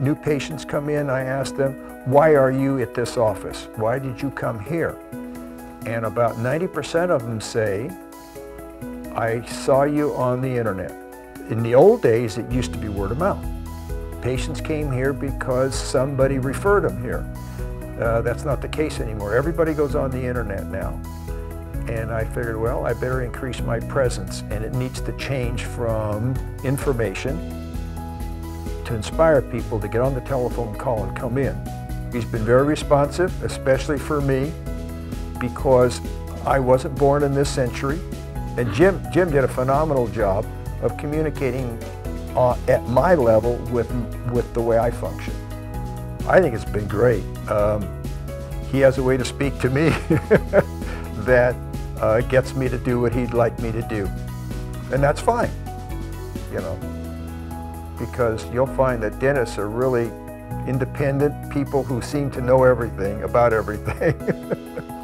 new patients come in, I ask them, why are you at this office? Why did you come here? And about 90% of them say, I saw you on the internet. In the old days, it used to be word of mouth. Patients came here because somebody referred them here. Uh, that's not the case anymore. Everybody goes on the internet now. And I figured, well, I better increase my presence. And it needs to change from information to inspire people to get on the telephone call and come in. He's been very responsive, especially for me, because I wasn't born in this century. And Jim, Jim did a phenomenal job of communicating uh, at my level with, with the way I function. I think it's been great. Um, he has a way to speak to me that uh, gets me to do what he'd like me to do. And that's fine, you know, because you'll find that dentists are really independent people who seem to know everything about everything.